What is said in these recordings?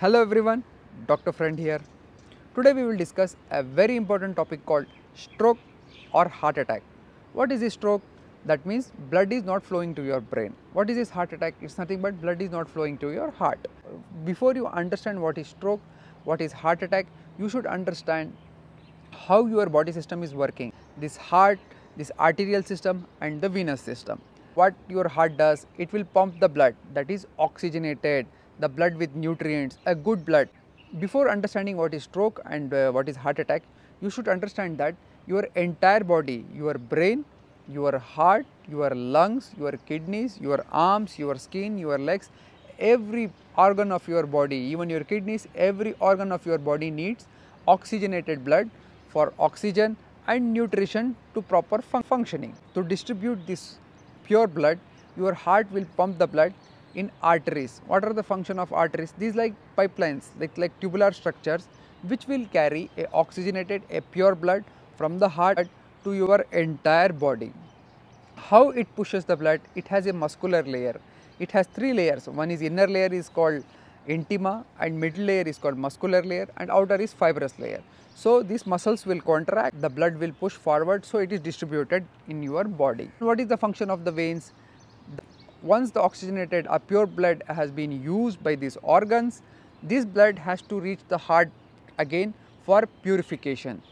Hello everyone, Dr. Friend here. Today we will discuss a very important topic called stroke or heart attack. What is a stroke? That means blood is not flowing to your brain. What is this heart attack? It's nothing but blood is not flowing to your heart. Before you understand what is stroke, what is heart attack, you should understand how your body system is working. This heart, this arterial system and the venous system. What your heart does, it will pump the blood that is oxygenated, the blood with nutrients, a good blood. Before understanding what is stroke and uh, what is heart attack, you should understand that your entire body, your brain, your heart, your lungs, your kidneys, your arms, your skin, your legs, every organ of your body, even your kidneys, every organ of your body needs oxygenated blood for oxygen and nutrition to proper fun functioning. To distribute this pure blood, your heart will pump the blood in arteries. What are the function of arteries? These like pipelines, like, like tubular structures which will carry a oxygenated, a pure blood from the heart to your entire body. How it pushes the blood? It has a muscular layer. It has three layers. One is inner layer is called intima and middle layer is called muscular layer and outer is fibrous layer. So, these muscles will contract, the blood will push forward, so it is distributed in your body. What is the function of the veins? Once the oxygenated or pure blood has been used by these organs, this blood has to reach the heart again for purification.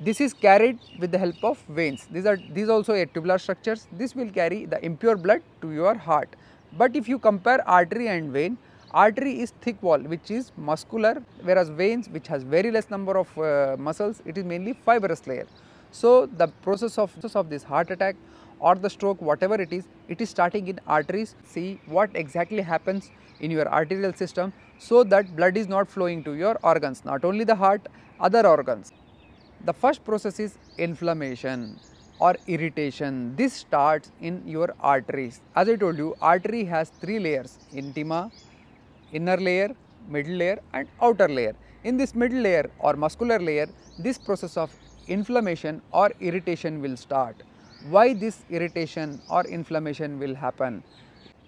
This is carried with the help of veins. These are these also are tubular structures. This will carry the impure blood to your heart. But if you compare artery and vein, artery is thick wall which is muscular whereas veins which has very less number of uh, muscles it is mainly fibrous layer. So, the process of, process of this heart attack or the stroke whatever it is it is starting in arteries see what exactly happens in your arterial system so that blood is not flowing to your organs not only the heart other organs. The first process is inflammation or irritation. This starts in your arteries. As I told you, artery has three layers intima, inner layer, middle layer and outer layer. In this middle layer or muscular layer, this process of inflammation or irritation will start. Why this irritation or inflammation will happen?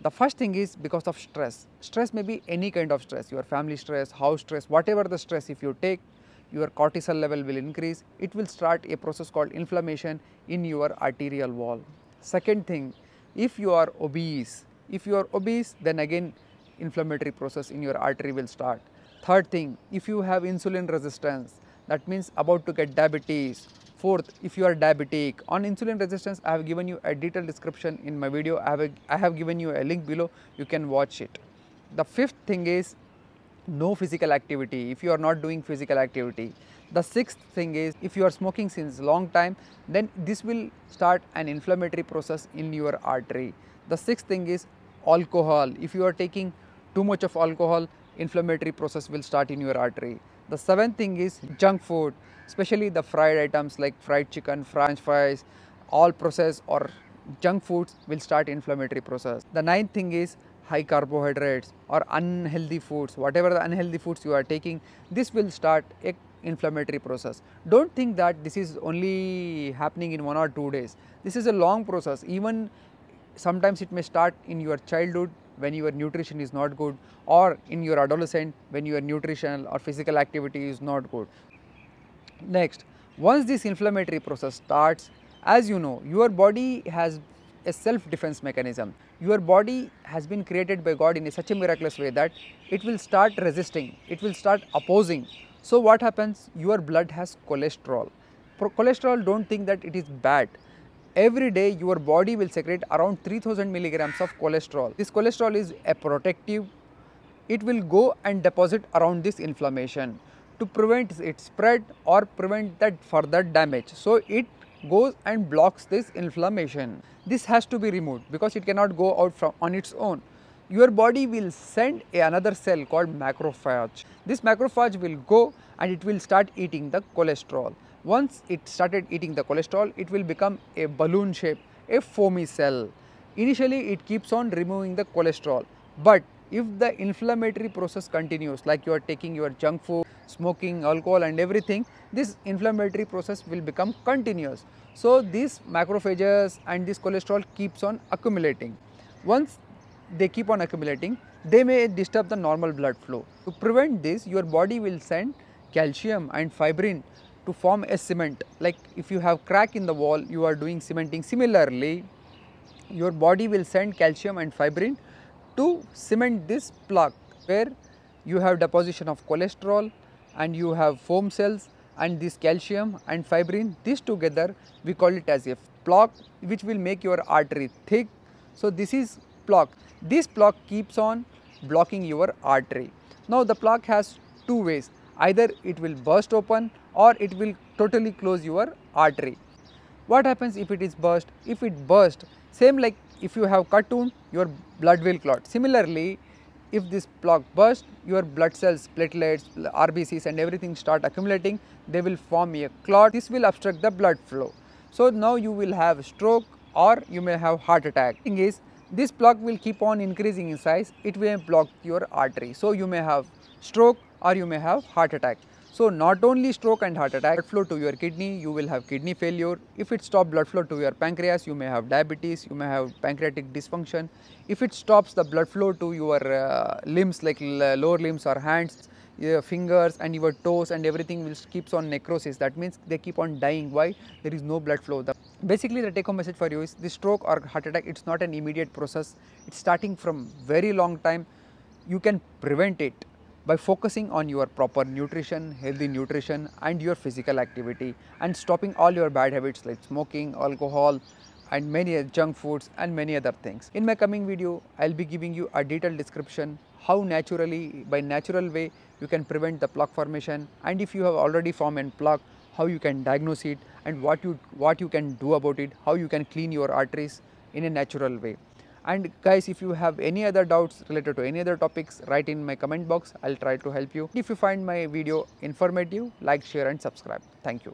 The first thing is because of stress. Stress may be any kind of stress, your family stress, house stress, whatever the stress if you take, your cortisol level will increase, it will start a process called inflammation in your arterial wall. Second thing, if you are obese, if you are obese then again inflammatory process in your artery will start. Third thing, if you have insulin resistance, that means about to get diabetes. Fourth, if you are diabetic, on insulin resistance, I have given you a detailed description in my video. I have, a, I have given you a link below, you can watch it. The fifth thing is no physical activity, if you are not doing physical activity. The sixth thing is if you are smoking since long time, then this will start an inflammatory process in your artery. The sixth thing is alcohol, if you are taking too much of alcohol, inflammatory process will start in your artery. The seventh thing is junk food, especially the fried items like fried chicken, french fries, all processed or junk foods will start inflammatory process. The ninth thing is high carbohydrates or unhealthy foods, whatever the unhealthy foods you are taking, this will start a inflammatory process. Don't think that this is only happening in one or two days. This is a long process. Even sometimes it may start in your childhood when your nutrition is not good or in your adolescent when your nutritional or physical activity is not good. Next, once this inflammatory process starts, as you know, your body has a self defense mechanism. Your body has been created by God in a such a miraculous way that it will start resisting, it will start opposing. So, what happens? Your blood has cholesterol. Pro cholesterol don't think that it is bad. Every day your body will secrete around 3000 milligrams of cholesterol. This cholesterol is a protective, it will go and deposit around this inflammation to prevent its spread or prevent that further damage. So, it goes and blocks this inflammation. This has to be removed because it cannot go out from on its own. Your body will send another cell called macrophage. This macrophage will go and it will start eating the cholesterol. Once it started eating the cholesterol, it will become a balloon shape, a foamy cell. Initially, it keeps on removing the cholesterol, but if the inflammatory process continues like you are taking your junk food, smoking, alcohol and everything, this inflammatory process will become continuous. So, these macrophages and this cholesterol keeps on accumulating. Once they keep on accumulating, they may disturb the normal blood flow. To prevent this, your body will send calcium and fibrin to form a cement. Like if you have crack in the wall, you are doing cementing. Similarly, your body will send calcium and fibrin to cement this plaque where you have deposition of cholesterol and you have foam cells and this calcium and fibrin this together we call it as a plaque which will make your artery thick. So, this is plaque. This plaque keeps on blocking your artery. Now, the plaque has two ways either it will burst open or it will totally close your artery. What happens if it is burst? If it burst same like if you have cut wound your blood will clot. Similarly, if this plaque burst your blood cells, platelets, RBCs and everything start accumulating they will form a clot this will obstruct the blood flow. So, now you will have stroke or you may have heart attack. Thing is this plaque will keep on increasing in size it will block your artery. So, you may have stroke or you may have heart attack. So, not only stroke and heart attack, blood flow to your kidney, you will have kidney failure. If it stops blood flow to your pancreas, you may have diabetes, you may have pancreatic dysfunction. If it stops the blood flow to your uh, limbs like lower limbs or hands, your fingers and your toes and everything will keeps on necrosis. That means they keep on dying. Why? There is no blood flow. The, basically, the take home message for you is the stroke or heart attack, it's not an immediate process. It's starting from very long time. You can prevent it by focusing on your proper nutrition, healthy nutrition and your physical activity and stopping all your bad habits like smoking, alcohol and many junk foods and many other things. In my coming video, I will be giving you a detailed description how naturally by natural way you can prevent the plaque formation and if you have already formed a plaque how you can diagnose it and what you what you can do about it, how you can clean your arteries in a natural way. And guys, if you have any other doubts related to any other topics, write in my comment box. I'll try to help you. If you find my video informative, like, share and subscribe. Thank you.